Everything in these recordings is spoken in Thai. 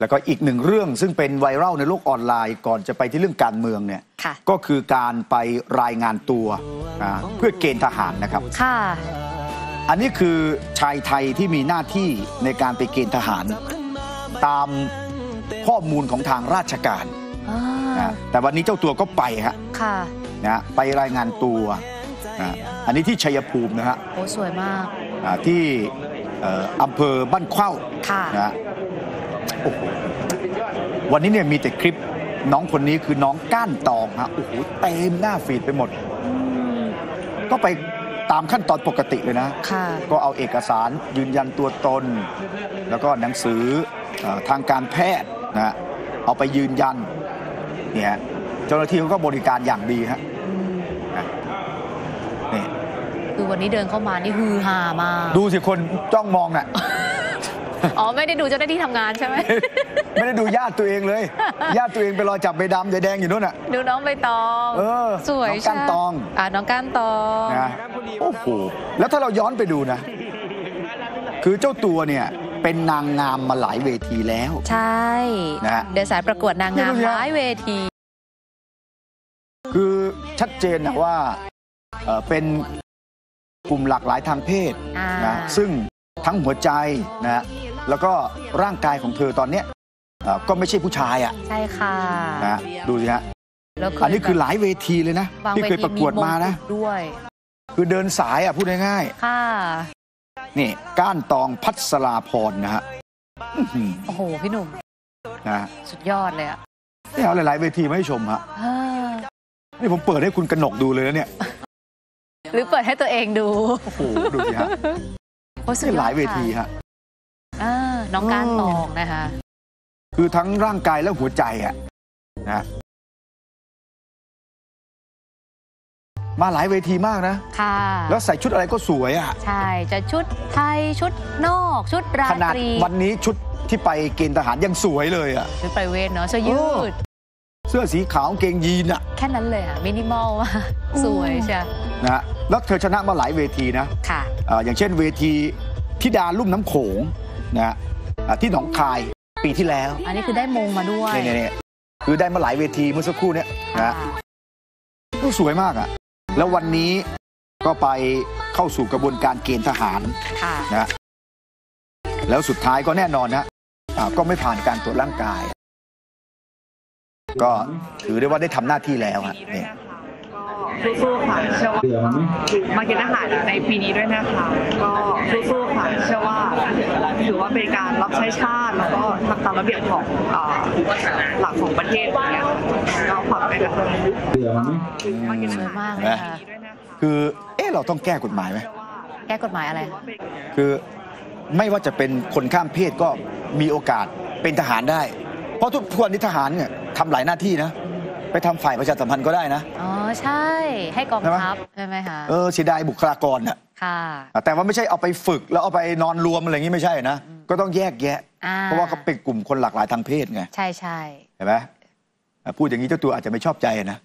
แล้วก็อีกหนึ่งเรื่องซึ่งเป็นไวรัลในโลกออนไลน์ก่อนจะไปที่เรื่องการเมืองเนี่ยค่ะก็คือการไปรายงานตัวอ่าเพื่อเกณฑ์ทหารนะครับค่ะอันนี้คือชายไทยที่มีหน้าที่ในการไปเกณฑ์ทหาร ตามข้อมูลของทางราชการอ่านะแต่วันนี้เจ้าตัวก็ไปฮะค่ะนะไปรายงานตัวนะอันนี้ที่ชัยภูมินะฮะโอ้สวยมากอ่าที่เอ่ออำเภอบ้านเข้าค่ะนะฮะ โอ้โหวันนี้เนี่ยมีแต่คลิปน้องคนนี้คือน้องก้านตองฮะโอ้โหเต็มหน้าฟีดไปหมดอืมก็ไปตามขั้นตอนปกติเลยนะค่ะก็เอาเอกสารยืนยันตัวตน แล้วก็หนังสือเออทางการแพทย์นะฮะเอาไปยืนยันเนี่ยเจ้าหน้าที่เขาก็บริการอย่างดีฮะอืมนี่คือวันนี้เดินเข้ามานี่ฮือฮามากดูสิคนจ้องมองน่ะ อ๋อ ไม่ได้ดูเจ้าหน้าที่ทำงานใช่ไหม ไม่ได้ดูญาติตัวเองเลย ญาติตัวเองไปรอจับใบดำใบแดงอยู่นู่นน่ะ ดูน้องใบตองเออสวยน้องก้านใช่ตอง อ่าน้องก้านตองนะโอ้โหแล้วถ้าเราย้อนไปดูนะ คือเจ้าตัวเนี่ย เป็นนางงามมาหลายเวทีแล้ว ใช่นะฮะ เดินสายประกวดนางงามนี่ดูสิหลายเวที คือชัดเจนนะว่าเอ่อเป็นกลุ่มหลากหลายทางเพศอ่านะซึ่งทั้งหัวใจนะ แล้วก็ร่างกายของเธอตอนเนี้ยเอ่อก็ไม่ใช่ผู้ชายอะใช่ค่ะนะดูสิฮะแล้วเคยอันนี้คือหลายเวทีเลยนะบางที่เวเคยทีประกวดมานะงกุฎด้วย คือเดินสายอะพูดง่ายค่ะ ๆนี่ก้านตองพัสราพรนะฮะอื้อหือโอ้โห พี่หนุ่ม นะสุดยอดเลยอะนี่เอาหลาย ๆ เวทีมาให้ชมฮะอ่านี่ผมเปิดให้คุณกนกดูเลยนะเนี่ยหรือเปิดให้ตัวเองดูโอ้โหดูสิฮะโอ้สุดนี่ยอดหลายเวทีค่ะฮะอ่า น้องก้านตองนะคะ คือทั้งร่างกายและหัวใจอะนะมาหลายเวทีมากนะ ค่ะ แล้วใส่ชุดอะไรก็สวยอะ ใช่ จะชุดไทย ชุดนอก ชุดราขนาดตรีวันนี้ชุดที่ไปเกณฑ์ทหารยังสวยเลยอะ ชุดไปเวทเนาะเสื้อยืเออดเสื้อสีขาวกางเกงยีนอะ แค่นั้นเลยอะมินิมอลมากสวยใช่นะฮะแล้วเธอชนะมาหลายเวทีนะ ค่ะอ่าอย่างเช่นเวทีทิดาลุ่มน้ำโขงนะ ฮะอ่าที่หนองคายปีที่แล้วอันนี้คือได้มงมาด้วยเนี่ยเนี่ยคือได้มาหลายเวทีเมื่อสักครู่เนี้ยนะค่ะฮะก็สวยมากอะแล้ววันนี้ก็ไปเข้าสู่กระบวนการเกณฑ์ทหารค่ะนะฮะแล้วสุดท้ายก็แน่นอนนะอ่าก็ไม่ผ่านการตรวจร่างกาย ก็ถือได้ว่าได้ทำหน้าที่แล้วฮะเนี่ย สู้ๆค่ะเชื่อว่ามาเกณฑ์ทหารในปีนี้ด้วยนะคะ ก็สู้ๆค่ะเชื่อว่าถือว่าเป็นการรับใช้ชาติแล้วก็ทำตามระเบียบของเอ่อหลักของประเทศอย่างเงี้ยก็ฝากด้วยนะคะมาเกณฑ์ทหารสวยมากเลยค่ะด้วยนะคะคือเอ๊ะเราต้องแก้กฎหมายไหมแก้กฎหมายอะไรคะคือไม่ว่าจะเป็นคนข้ามเพศก็มีโอกาสเป็นทหารได้ เพราะทุกทวนนี้ทหารเนี่ยทำหลายหน้าที่นะ ไปทำฝ่ายประชาสัมพันธ์ก็ได้นะอ๋อ ใช่ให้กองใช่ไหมทัพใช่ไหมคะเออเสียดายบุคลากรน่ะค่ะแต่ว่าไม่ใช่เอาไปฝึกแล้วเอาไปนอนรวมอะไรอย่างนี้ไม่ใช่นะ ก็ต้องแยกแยะอ่าเพราะว่าเขาเป็นกลุ่มคนหลากหลายทางเพศไง ใช่ใช่เห็นไหมอะพูดอย่างนี้เจ้าตัวอาจจะไม่ชอบใจนะ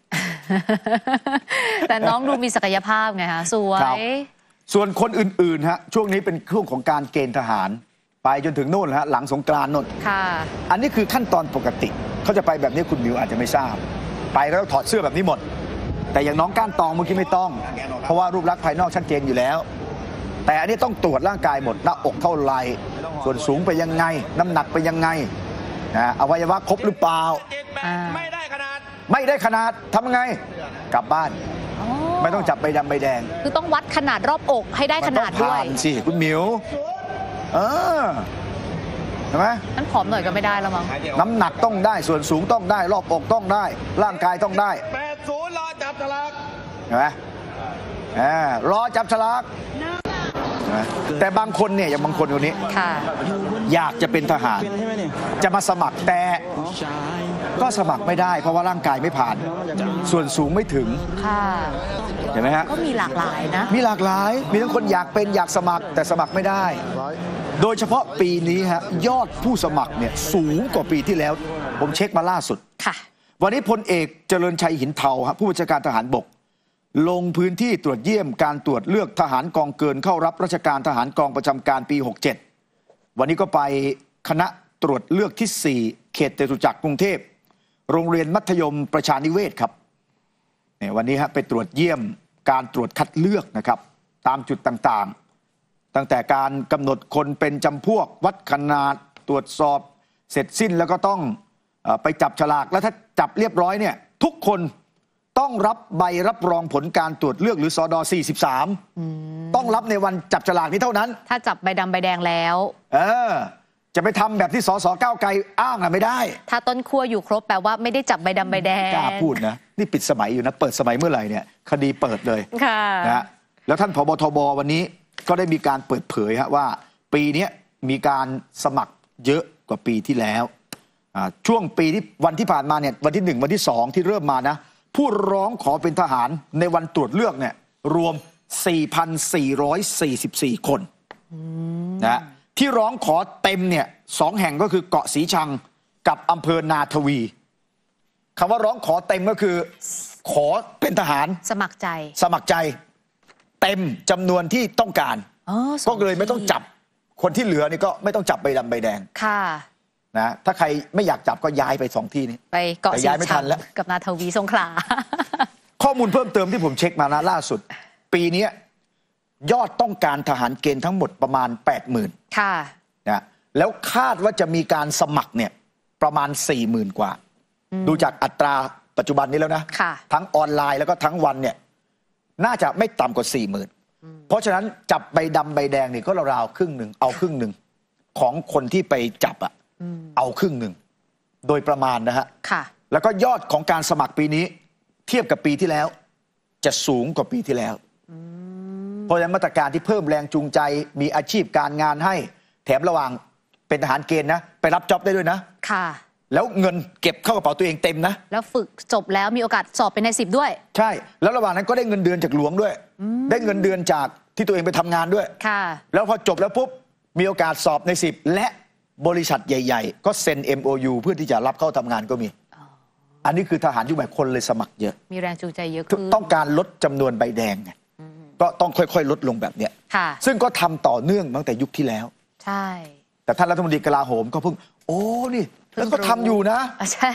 แต่น้องดูมีศักยภาพไงคะสวครับยส่วนคนอื่นๆฮะช่วงนี้เป็นช่วงของการเกณฑ์ทหาร ไปจนถึงโน่นฮะหลังสงกรานต์โน่นค่ะ อันนี้คือขั้นตอนปกติเขาจะไปแบบนี้คุณมิวอาจจะไม่ทราบ ไปแล้วถอดเสื้อแบบนี้หมด แต่อย่างน้องก้านตองเมื่อกี้ไม่ต้อง เพราะว่ารูปลักษณ์ภายนอกชัดเจนอยู่แล้ว แต่อันนี้ต้องตรวจร่างกายหมดหน้าอกเท่าไหรส่วนสูงไปนยังไง น้ำหนักไปนยังไงนะอวัยวะครบหรือเปล่าอ่าไม่ได้ขนาดทำยังไง กลับบ้านอ๋อไม่ต้องจับใบดำใบแดง คือต้องวัดขนาดรอบอกให้ได้ขนาดมันต้องด้วยผ่านสิคุณหมิวเออเห็นไหมนั้นผอมหน่อยก็ไม่ได้แล้วมั้งน้ำหนักต้องได้ส่วนสูงต้องได้ รอบอกต้องได้ ร่างกายต้องได้ 80รอจับฉลากเห็นไหมอ่ารอจับฉลากเห็นไหมแต่บางคนเนี่ยอย่างบางคนคนนี้ ค่ะ อยากจะเป็นทหาร จะมาสมัครแต่ก็สมัครไม่ได้เพราะว่าร่างกายไม่ผ่าน ส่วนสูงไม่ถึง ค่ะ เห็นไหมฮะ ก็มีหลากหลายนะ มีหลากหลาย มีทั้งคนอยากเป็นอยากสมัครแต่สมัครไม่ได้ โดยเฉพาะปีนี้ฮะยอดผู้สมัครเนี่ยสูงกว่าปีที่แล้ว ผมเช็คมาล่าสุด ค่ะ วันนี้พลเอกเจริญชัยหินเทาผู้บัญชาการทหารบก ลงพื้นที่ตรวจเยี่ยมการตรวจเลือกทหารกองเกินเข้ารับราชการทหารกองประจำการปี 67 วันนี้ก็ไปคณะตรวจเลือกที่ 4 เขตจตุจักรกรุงเทพ โรงเรียนมัธยมประชานิเวศครับเนี่ยวันนี้ฮะไปตรวจเยี่ยมการตรวจคัดเลือกนะครับ ตามจุดต่างๆ ตั้งแต่การกำหนดคนเป็นจำพวกวัดขนาดตรวจสอบเสร็จสิ้นแล้วก็ต้อง ไปจับฉลากแล้วถ้าจับเรียบร้อยเนี่ยทุกคนต้องรับใบรับรองผลการตรวจเลือกหรือสอดอ43 ต้องรับในวันจับฉลากนี้เท่านั้น ถ้าจับใบดำใบแดงแล้ว เออ จะไปทำแบบที่สสก้าวไกลอ้างอะไม่ได้ ถ้าต้นขั้วอยู่ครบแปลว่าไม่ได้จับใบดำใบแดงกล้าพูดนะ นี่ปิดสมัยอยู่นะ เปิดสมัยเมื่อไหร่เนี่ย คดีเปิดเลยค่ะนะฮะแล้วท่านผบทบวันนี้ก็ได้มีการเปิดเผยฮะว่า ปีเนี้ยมีการสมัครเยอะกว่าปีที่แล้วอ่า ช่วงปีที่วันที่ผ่านมาเนี่ยวันที่หนึ่งวันที่สองที่เริ่มมานะ ผู้ร้องขอเป็นทหารในวันตรวจเลือกเนี่ยรวม 4,444 คนนะฮะที่ร้องขอเต็มเนี่ยสองแห่งก็คือเกาะสีชังกับอำเภอนาทวีคำว่าร้องขอเต็มก็คือ ขอเป็นทหารสมัครใจ สมัครใจ เต็มจำนวนที่ต้องการอ๋อสก็เลยไม่ต้องจับ คนที่เหลือนี่ก็ไม่ต้องจับใบดำใบแดงค่ะ นะถ้าใครไม่อยากจับก็ย้ายไปสองที่นี้ ไปเกาะแต่สีย้ายไม่ทัชันงแล้ว กับนาทวีสงขลา ข้อมูลเพิ่มเติมที่ผมเช็คมานะล่าสุด ปีเนี้ยยอดต้องการทหารเกณฑ์ทั้งหมดประมาณ 80,000ค่ะนะแล้วคาดว่าจะมีการสมัครเนี่ยประมาณ 40,000 กว่า ดูจากอัตราปัจจุบันนี้แล้วนะ ค่ะ ทั้งออนไลน์แล้วก็ทั้งวันเนี่ยน่าจะไม่ต่ำกว่า 40,000 เพราะฉะนั้นจับใบดำใบแดงนี่ก็ราวๆครึ่งหนึ่งเอาครึ่งหนึ่งของคนที่ไปจับอะ เอาครึ่งหนึ่ง โดยประมาณนะฮะค่ะแล้วก็ยอดของการสมัครปีนี้ เทียบกับปีที่แล้ว จะสูงกว่าปีที่แล้ว เพราะฉะนั้นมาตรการที่เพิ่มแรงจูงใจ มีอาชีพการงานให้ แถมระหว่างเป็นทหารเกณฑ์นะ ไปรับจ็อบได้ด้วยนะ ค่ะ แล้วเงินเก็บเข้ากระเป๋าตัวเองเต็มนะ แล้วฝึกจบแล้วมีโอกาสสอบเป็นในสิบด้วย ใช่ แล้วระหว่างนั้นก็ได้เงินเดือนจากหลวงด้วย ได้เงินเดือนจากที่ตัวเองไปทำงานด้วย ค่ะ แล้วพอจบแล้วปุ๊บมีโอกาสสอบในสิบและ บริษัทใหญ่ ๆ ก็เซ็น MOU เพื่อที่จะรับเข้าทำงานก็มี อันนี้คือทหารยุคใหม่คนเลยสมัครเยอะ มีแรงจูงใจเยอะขึ้นต้องการลดจำนวนใบแดงไงก็ต้องค่อยๆ ลดลงแบบเนี้ยค่ะซึ่งก็ทำต่อเนื่องตั้งแต่ยุคที่แล้ว ใช่ แต่ท่านรัฐมนตรีกลาโหมก็เพิ่ง โอ้นี่แล้วก็ทำอยู่นะอะใช่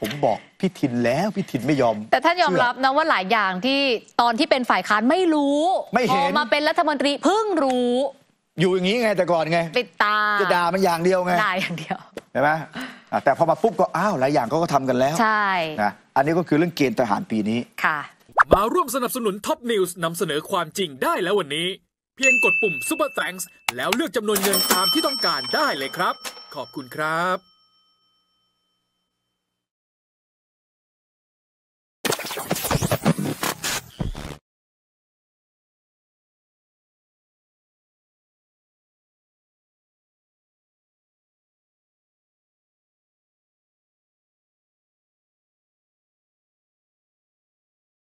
ผมบอกพี่ทินแล้วพี่ทินไม่ยอม แต่ท่านยอมเชื่รับนะว่าหลายอย่างที่ตอนที่เป็นฝ่ายค้านไม่รู้ไม่เห็นพอมาเป็นรัฐมนตรีเพิ่งรู้ อยู่อย่างนี้ไงแต่ก่อนไงติดตามจะด่ามันอย่างเดียวไงด่าอย่างเดียวใช่ไหมอะแต่พอมาปุ๊บก็อ้าวหลายอย่างเขาก็ทำกันแล้วใช่นะอันนี้ก็คือเรื่องเกณฑ์ทหารปีนี้ค่ะ มาร่วมสนับสนุนท็อปนิวส์นำเสนอความจริงได้แล้ววันนี้ เพียงกดปุ่ม Super Thanks แล้วเลือกจำนวนเงินตามที่ต้องการได้เลยครับ ขอบคุณครับ